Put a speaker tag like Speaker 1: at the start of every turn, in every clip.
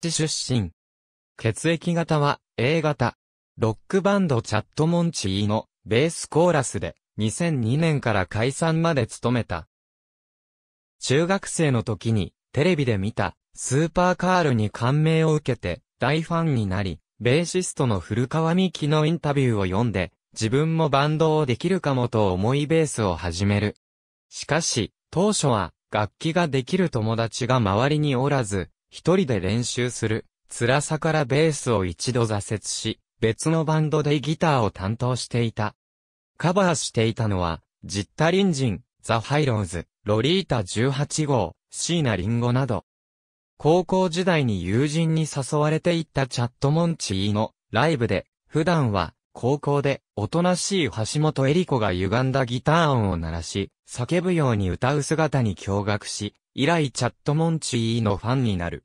Speaker 1: 出身。血液型は A 型。ロックバンドチャットモンチーのベースコーラスで2002年から解散まで務めた。中学生の時にテレビで見たスーパーカールに感銘を受けて大ファンになり、ベーシストの古川美希のインタビューを読んで、自分もバンドをできるかもと思いベースを始める。しかし、当初は楽器ができる友達が周りにおらず、一人で練習する辛さからベースを一度挫折し、別のバンドでギターを担当していた。カバーしていたのは、ジッタリンジン、ザ・ハイローズ、ロリータ18号、シーナ・リンゴなど。高校時代に友人に誘われていったチャットモンチーのライブで、普段は高校でおとなしい橋本恵里子が歪んだギター音を鳴らし、叫ぶように歌う姿に驚愕し、以来チャットモンチーのファンになる。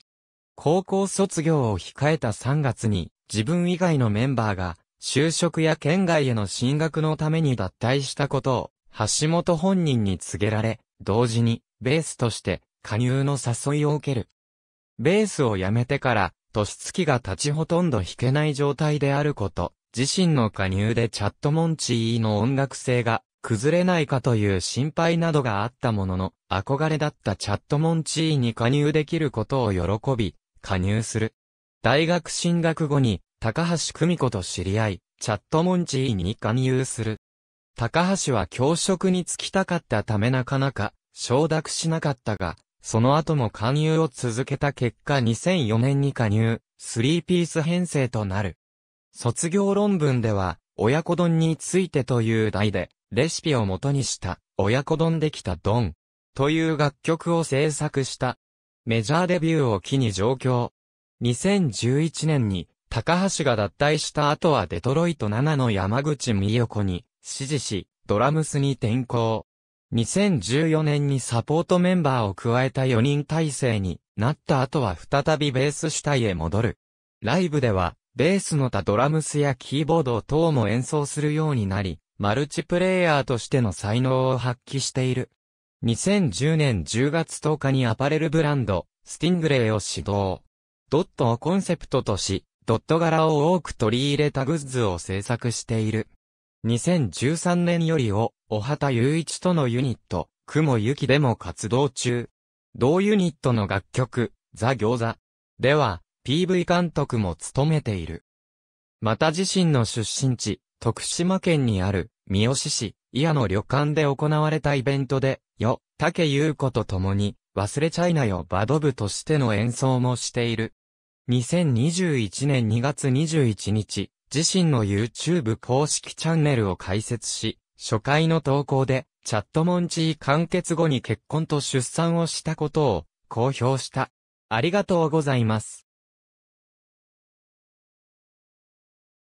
Speaker 1: 高校卒業を控えた3月に、自分以外のメンバーが、就職や県外への進学のために脱退したことを、橋本本人に告げられ、同時に、ベースとして、加入の誘いを受ける。ベースを辞めてから、年月が経ちほとんど弾けない状態であること、自身の加入でチャットモンチーの音楽性が崩れないかという心配などがあったものの、憧れだったチャットモンチーに加入できることを喜び、加入する。大学進学後に、高橋久美子と知り合い、チャットモンチーに加入する。高橋は教職に就きたかったためなかなか承諾しなかったが、その後も加入を続けた結果2004年に加入、3ピース編成となる。卒業論文では、親子丼についてという題で、レシピを元にした親子丼できたドンという楽曲を制作した。メジャーデビューを機に上京。2011年に高橋が脱退した後はデトロイト7の山口美代子に指示し、ドラムスに転向。2014年にサポートメンバーを加えた4人体制になった後は再びベース主体へ戻る。ライブでは、ベースの他ドラムスやキーボード等も演奏するようになり、マルチプレイヤーとしての才能を発揮している。2010年10月10日にアパレルブランド、スティングレイを指導。ドットをコンセプトとし、ドット柄を多く取り入れたグッズを制作している。2013年よりを、小畑雄一とのユニット、雲ゆきでも活動中。同ユニットの楽曲、ザ・餃子では、PV 監督も務めている。また自身の出身地、徳島県にある、三好市、伊谷の旅館で行われたイベントで、よ、竹優子と共に、忘れちゃいなよバド部としての演奏もしている。2021年2月21日、自身の YouTube 公式チャンネルを開設し、初回の投稿で、チャットモンチー完結後に結婚と出産をしたことを公表した。ありがとうございます。